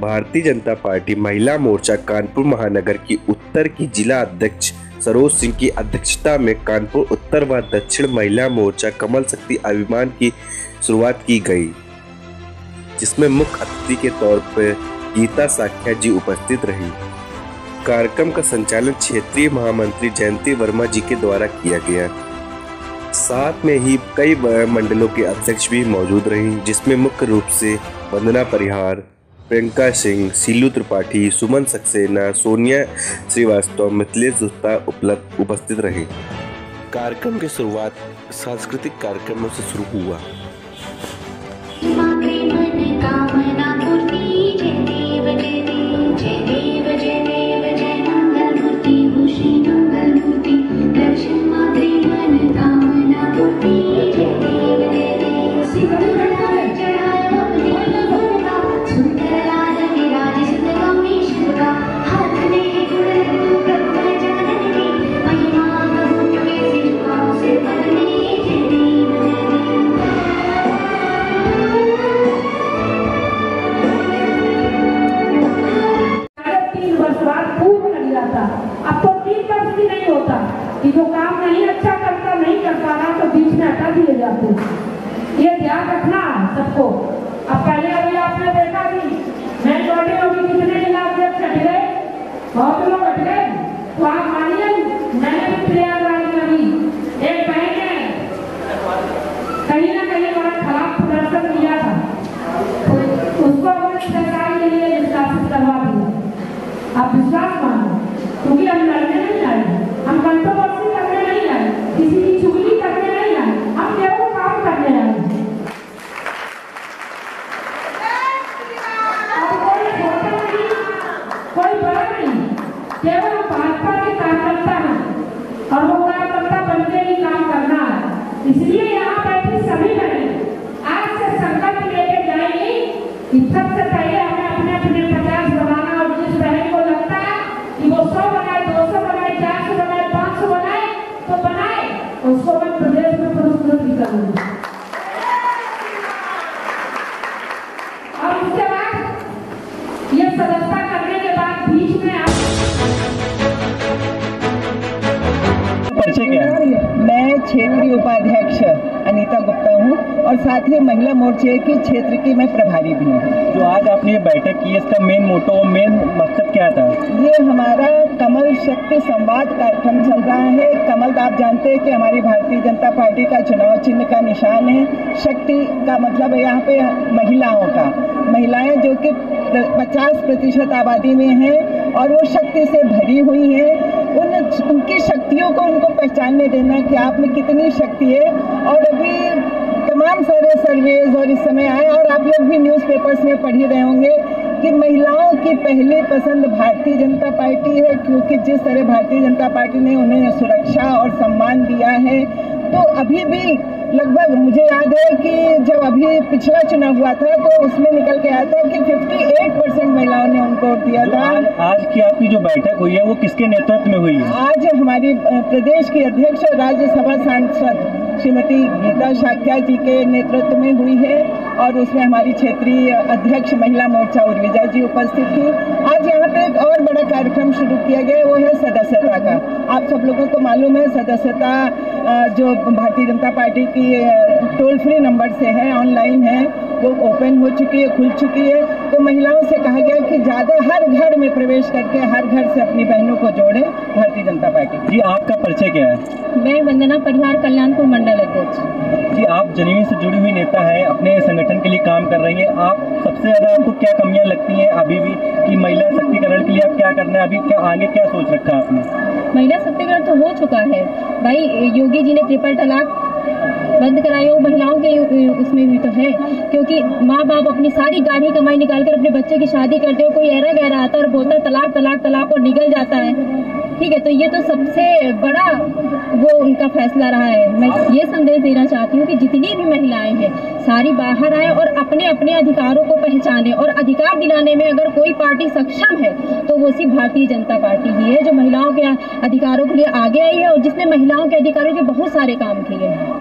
Bharatiya Janata party महिला मोर्चा कानपुर महानगर की उत्तर की जिला अध्यक्ष सरोज सिंह की अध्यक्षता में कानपुर उत्तर व दक्षिण महिला मोर्चा कमल शक्ति अभिमान की शुरुआत की गई, जिसमें मुख्य अतिथि के तौर पर गीता साख्या जी उपस्थित रही। कार्यक्रम का संचालन क्षेत्रीय महामंत्री जयंती वर्मा जी के द्वारा किया गया। साथ में ही कई मंडलों के अध्यक्ष भी मौजूद रहीं, जिसमें मुख्य रूप से वंदना परिहार प्रियंका सिंह, सीलू त्रिपाठी, सुमन सक्सेना, सोनिया श्रीवास्तव, मिथिलेश गुप्ता उपलब्ध उपस्थित रहे। कार्यक्रम की शुरुआत सांस्कृतिक कार्यक्रमों से शुरू हुआ। होता कि जो काम नहीं अच्छा करता, नहीं कर पा रहा तो बीच में हटा दिए जाते ये ध्यान रखना सबको। अब पहले अभी आपने देखा कि मैं में भी कितने जिला अध्यक्ष हट गए, बहुत लोग हट गए। तो आप मानिए, मैंने भी प्रयागराज में भी एक बहन ने कहीं ना कहीं बड़ा खराब प्रदर्शन किया था। तो उसको सरकार के लिए करवा दिया। विश्वास मैं क्षेत्रीय उपाध्यक्ष अनीता गुप्ता हूँ और साथ ही महिला मोर्चे की क्षेत्र की मैं प्रभारी भी हूँ। जो आज आपने ये बैठक की इसका मेन मोटो मेन मकसद क्या था? ये हमारा कमल शक्ति संवाद कार्यक्रम चल रहा है। कमल तो आप जानते हैं कि हमारी भारतीय जनता पार्टी का चुनाव चिन्ह का निशान है। शक्ति का मतलब है यहाँ पे महिलाओं का। महिलाएँ जो कि पचास प्रतिशत आबादी में हैं और वो शक्ति से भरी हुई शक्तियों को उनको पहचानने देना कि आप में कितनी शक्ति है। और अभी तमाम सारे सर्वेज और इस समय आए और आप लोग भी न्यूज़पेपर्स में पढ़ ही रहे होंगे कि महिलाओं की पहली पसंद भारतीय जनता पार्टी है, क्योंकि जिस तरह भारतीय जनता पार्टी ने उन्हें सुरक्षा और सम्मान दिया है तो अभी भी लगभग मुझे याद है कि जब अभी पिछला चुनाव हुआ था तो उसमें निकल के आया था कि 58 परसेंट महिलाओं ने दिया था। आज आज की आपकी जो बैठक हुई है वो किसके नेतृत्व में हुई है? आज हमारी प्रदेश की अध्यक्ष और राज्यसभा सांसद श्रीमती गीता शाक्या जी के नेतृत्व में हुई है और उसमें हमारी क्षेत्रीय अध्यक्ष महिला मोर्चा उर्विजा जी उपस्थित थी। आज यहाँ पे एक और बड़ा कार्यक्रम शुरू किया गया वो है सदस्यता का। आप सब लोगों को मालूम है सदस्यता जो भारतीय जनता पार्टी की टोल फ्री नंबर से है ऑनलाइन है वो ओपन हो चुकी है खुल चुकी है। तो महिलाओं से कहा गया कि ज़्यादा हर घर में प्रवेश करके हर घर से अपनी बहनों को जोड़े भारतीय जनता पार्टी जी आपका परिचय क्या है? मैं वंदना परिवार कल्याणपुर मंडल अध्यक्ष जी आप ज़मीन से जुड़ी हुई नेता है अपने संगठन के लिए काम कर रही है। आप सबसे ज़्यादा आपको क्या कमियाँ लगती हैं अभी भी कि महिला शक्तिकरण के लिए आप क्या करना है? अभी क्या आगे क्या सोच रखा है आपने? महिला सशक्तिकरण तो हो चुका है। भाई योगी जी ने ट्रिपल तलाक बंद कराई वो महिलाओं के उसमें भी तो है, क्योंकि माँ बाप अपनी सारी गाढ़ी कमाई निकाल कर अपने बच्चे की शादी करते हो, कोई ऐरा गहरा आता है और बोलता तलाक तलाक तलाक, और निकल जाता है। ठीक है तो ये तो सबसे बड़ा वो उनका फैसला रहा है। मैं ये संदेश देना चाहती हूँ कि जितनी भी महिलाएँ हैं, सारी बाहर आए और अपने अपने अधिकारों को पहचाने और अधिकार दिलाने में अगर कोई पार्टी सक्षम है तो वो सिर्फ़ भारतीय जनता पार्टी ही है, जो महिलाओं के अधिकारों के लिए आगे आई है और जिसने महिलाओं के अधिकारों के बहुत सारे काम किए हैं।